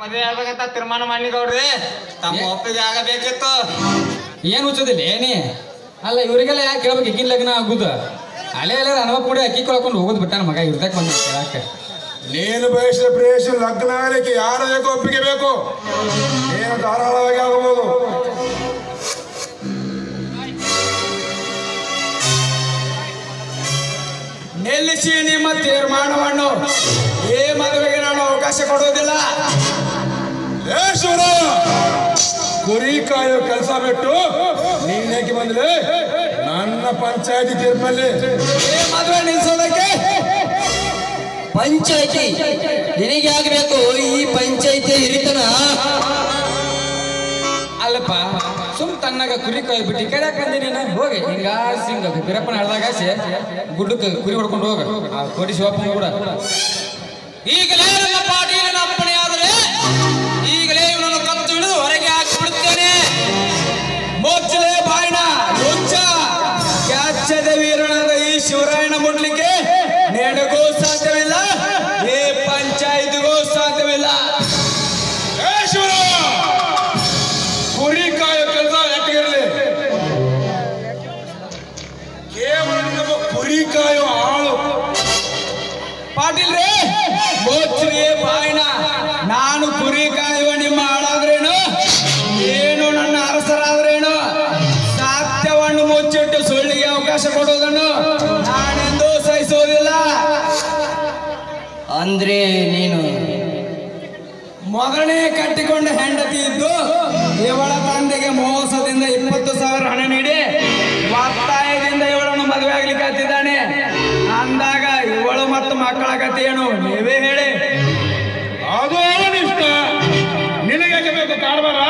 ಮದುವೆ ಆಗ್ಬೇಕಂತ ತೀರ್ಮಾನ ಮಾಡಿದವ್ರಿ ತಮ್ಮ ಒಪ್ಪಿಗೆ ಆಗಬೇಕಿತ್ತು. ಏನು ಹುಚ್ಚದಿಲ್ಲ ಏನಿ? ಅಲ್ಲ ಇವರಿಗೆಲ್ಲ ಯಾಕೆ ಕೇಳ್ಬೇಕು ಈಗಿನ ಲಗ್ನ ಆಗುದು? ಅಲ್ಲೇ ಅಲ್ಲೇ ಅನುಭವ ಕೂಡ ಅಕ್ಕಿ ಕೊಳ್ಕೊಂಡು ಹೋಗೋದು ಬಿಟ್ಟಾನ ಮಗ ಇರ್ದಕ್ಕೆ ಬಂದ ಕೇಳಕ್ಕೆ. ನೀನು ಬಯಸಿದ ಪ್ರೇಯಸಿ ಲಗ್ನ ಆಗಲಿಕ್ಕೆ ಯಾರ ಬೇಕು ಒಪ್ಪಿಗೆ ಬೇಕು? ಏನು ಧಾರಾಳವಾಗಿ ನಿಲ್ಲಿಸಿ ನಿಮ್ಮ ತೀರ್ಮಾನವನ್ನು? ಈ ಮದುವೆಗೆ ನಾನು ಅವಕಾಶ ಕೊಡುವುದಿಲ್ಲ. ಕುರಿ ಕಾಯೋ ಕೆಲಸ ಬಿಟ್ಟು ನೀನೇಕೆ ಬಂದ್ರೆ ನನ್ನ ಪಂಚಾಯತಿ ತೀರ್ಪಲ್ಲಿ. ಈ ಮದುವೆ ನಿಲ್ಲಿಸೋದಕ್ಕೆ ಪಂಚಾಯತಿ ನಿನಗೆ ಆಗಬೇಕು ಈ ಪಂಚಾಯತಿ ಹಿರಿತನ. ತನ್ನಾಗ ಕುರಿ ಕಾಯಿ ಬಿಟ್ಟು ಈ ಕಡೆ ಯಾಕಂದಿ ನೀನು, ಹೋಗಿ. ಹಿಂಗ ಸಿಂಗ ಬಿರಪ್ಪನ ಆಸೆ ಗುಡ್ಡಕ್ಕೆ ಕುರಿ ಹೊಡ್ಕೊಂಡು ಹೋಗ. ಕೋಟಿ ಶಿವಪ್ಪನ ಕೂಡ. ಈಗಲೇ ಪಾಟೀಲನ ಅಪ್ಪಣೆ ಆದರೆ, ಈಗಲೇ ಇವನನ್ನು ಕತ್ತು ಹಿಡಿದು ಹೊರಗೆ ಹಾಕಿಬಿಡುತ್ತೇನೆ ಮೋಚ್ಚಲೆ ಬಾಯ್ನ ಲುಚ್ಚ ಕ್ಯಾಚದ ವೀರನಾದ ಈ ಶಿವರಾಯನ ಮುಟ್ಲಿಕ್ಕೆ, ನಿನಗೂ ಸಾಧ್ಯವಿಲ್ಲ. ಕುರಿ ಕಾಯೋ ಆಳು. ಪಾಟೀಲ್ ರೇ ಮೋಚ್ರಿ ಬಾಯ್ನ. ನಾನು ಕುರಿ ಕಾಯುವ ನಿಮ್ಮ ಆಳಾದ್ರೇನು ಏನು ನನ್ನ ಅರಸರಾದ್ರೇನು? ಸಾಧ್ಯವನ್ನು ಮುಚ್ಚಿಟ್ಟು ಸುಳ್ಳಿಗೆ ಅವಕಾಶ ಕೊಡೋದನ್ನು ನಾನೆಂದೂ ಸಹಿಸೋದಿಲ್ಲ ಅಂದ್ರೆ ನೀನು? ಮೊದಲನೇ ಕಟ್ಟಿಕೊಂಡ ಹೆಂಡತಿ ಇದ್ದು ಇವಳ ಮಕ್ಕಳ ಏನು ನೀವೇ ಹೇಳಿ. ಅದು ಅವನಿಷ್ಟ. ನಿನಗೆ ಬೇಕು ಕಾಡ್ಬಾರ